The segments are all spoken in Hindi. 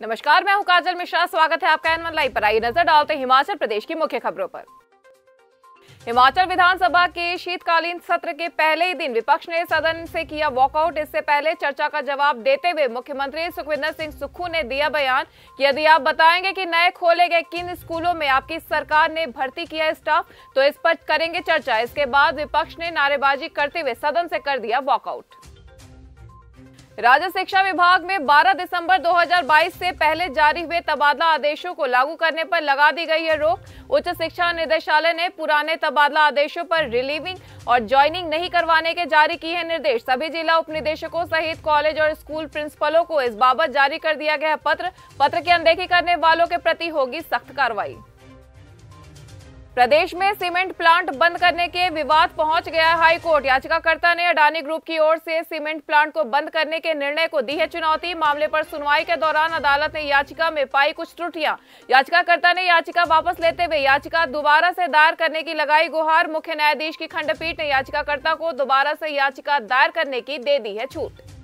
नमस्कार, मैं हूँ काजल मिश्रा। स्वागत है आपका एनवन लाइव पर। आई नज़र डालते हैं हिमाचल प्रदेश की मुख्य खबरों पर। हिमाचल विधानसभा के शीतकालीन सत्र के पहले ही दिन विपक्ष ने सदन से किया वॉकआउट इससे पहले चर्चा का जवाब देते हुए मुख्यमंत्री सुखविंदर सिंह सुक्खू ने दिया बयान। कि यदि आप बताएँगे कि नए खोले गए किन स्कूलों में आपकी सरकार ने भर्ती किया स्टाफ तो इस पर करेंगे चर्चा। इसके बाद विपक्ष ने नारेबाजी करते हुए सदन से कर दिया वॉकआउट राज्य शिक्षा विभाग में 12 दिसंबर 2022 से पहले जारी हुए तबादला आदेशों को लागू करने पर लगा दी गई है रोक। उच्च शिक्षा निदेशालय ने पुराने तबादला आदेशों पर रिलीविंग और ज्वाइनिंग नहीं करवाने के जारी किए हैं निर्देश। सभी जिला उप निदेशकों सहित कॉलेज और स्कूल प्रिंसिपलों को इस बाबत जारी कर दिया गया पत्र। पत्र की अनदेखी करने वालों के प्रति होगी सख्त कार्रवाई। प्रदेश में सीमेंट प्लांट बंद करने के विवाद पहुँच गया हाई कोर्ट याचिकाकर्ता ने अडानी ग्रुप की ओर से सीमेंट प्लांट को बंद करने के निर्णय को दी है चुनौती। मामले पर सुनवाई के दौरान अदालत ने याचिका में पाई कुछ त्रुटियाँ। याचिकाकर्ता ने याचिका वापस लेते हुए याचिका दोबारा से दायर करने की लगाई गुहार। मुख्य न्यायाधीश की खंडपीठ ने याचिकाकर्ता को दोबारा से याचिका दायर करने की दे दी है छूट।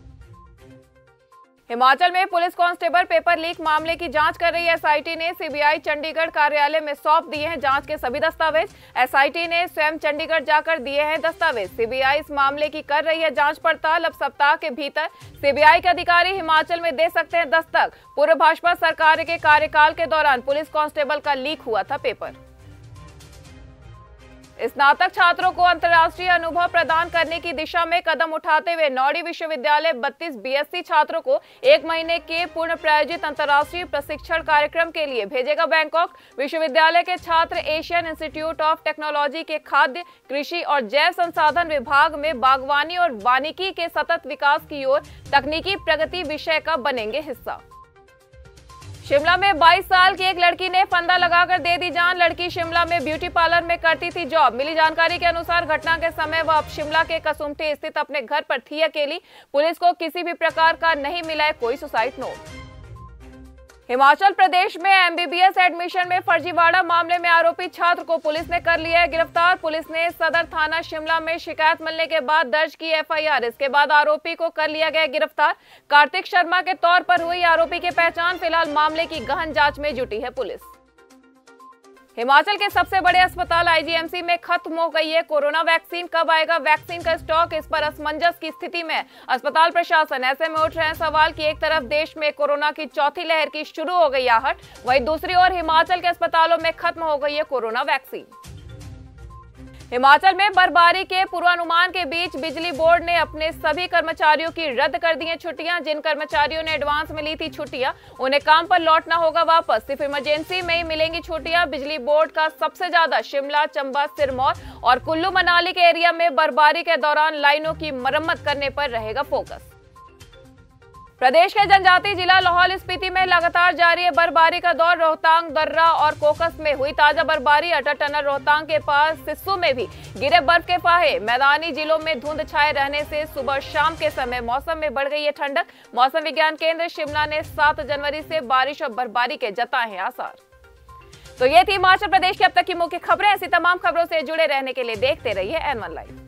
हिमाचल में पुलिस कांस्टेबल पेपर लीक मामले की जाँच कर रही एसआईटी ने सीबीआई चंडीगढ़ कार्यालय में सौंप दिए हैं जाँच के सभी दस्तावेज़। एसआईटी ने स्वयं चंडीगढ़ जाकर दिए हैं दस्तावेज़। सीबीआई इस मामले की कर रही है जाँच पड़ताल। अब सप्ताह के भीतर सीबीआई के अधिकारी हिमाचल में दे सकते हैं दस्तक। पूर्व भाजपा सरकार के कार्यकाल के दौरान पुलिस कांस्टेबल का लीक हुआ था पेपर। स्नातक छात्रों को अंतर्राष्ट्रीय अनुभव प्रदान करने की दिशा में कदम उठाते हुए नौड़ी विश्वविद्यालय 32 बीएससी छात्रों को एक महीने के पूर्ण प्रायोजित अंतर्राष्ट्रीय प्रशिक्षण कार्यक्रम के लिए भेजेगा बैंकॉक। विश्वविद्यालय के छात्र एशियन इंस्टीट्यूट ऑफ़ टेक्नोलॉजी के खाद्य, कृषि और जैव संसाधन विभाग में बागवानी और वानिकी के सतत विकास की ओर तकनीकी प्रगति विषय का बनेंगे हिस्सा। शिमला में 22 साल की एक लड़की ने फंदा लगाकर दे दी जान। लड़की शिमला में ब्यूटी पार्लर में करती थी जॉब। मिली जानकारी के अनुसार घटना के समय वह अब शिमला के कसुमठी स्थित अपने घर पर थी अकेली। पुलिस को किसी भी प्रकार का नहीं मिला है कोई सुसाइड नोट। हिमाचल प्रदेश में एमबीबीएस एडमिशन में फर्जीवाड़ा मामले में आरोपी छात्र को पुलिस ने कर लिया है गिरफ़्तार। पुलिस ने सदर थाना शिमला में शिकायत मिलने के बाद दर्ज की एफआईआर इसके बाद आरोपी को कर लिया गया गिरफ़्तार। कार्तिक शर्मा के तौर पर हुई आरोपी की पहचान। फ़िलहाल मामले की गहन जाँच में जुटी है पुलिस। हिमाचल के सबसे बड़े अस्पताल आईजीएमसी में खत्म हो गई है कोरोना वैक्सीन। कब आएगा वैक्सीन का स्टॉक? इस पर असमंजस की स्थिति में अस्पताल प्रशासन ऐसे में उठ रहे हैं सवाल कि एक तरफ़ देश में कोरोना की चौथी लहर की शुरू हो गई आहट, वहीं दूसरी ओर हिमाचल के अस्पतालों में खत्म हो गई है कोरोना वैक्सीन। हिमाचल में बर्फबारी के पूर्वानुमान के बीच बिजली बोर्ड ने अपने सभी कर्मचारियों की रद्द कर दी छुट्टियाँ। जिन कर्मचारियों ने एडवांस में ली थी छुट्टियाँ, उन्हें काम पर लौटना होगा वापस। सिर्फ़ इमरजेंसी में ही मिलेंगी छुट्टियाँ, बिजली बोर्ड का सबसे ज़्यादा शिमला, चंबा, सिरमौर और कुल्लू, मनाली के एरिया में बर्फबारी के दौरान लाइनों की मरम्मत करने पर रहेगा फोकस। प्रदेश के जनजातीय जिला लाहौल स्पीति में लगातार जारी है बर्फबारी का दौर। रोहतांग, दर्रा और कोकस में हुई ताज़ा बर्फबारी। अटल टनल रोहतांग के पास सिस्सू में भी गिरे बर्फ़ के फाहे। मैदानी जिलों में धुंध छाए रहने से सुबह शाम के समय मौसम में बढ़ गई है ठंडक। मौसम विज्ञान केंद्र शिमला ने सात जनवरी से बारिश और बर्फबारी के जताए हैं आसार। तो ये थी हिमाचल प्रदेश की अब तक की मुख्य खबरें। ऐसी तमाम खबरों से जुड़े रहने के लिए देखते रहिए एन लाइव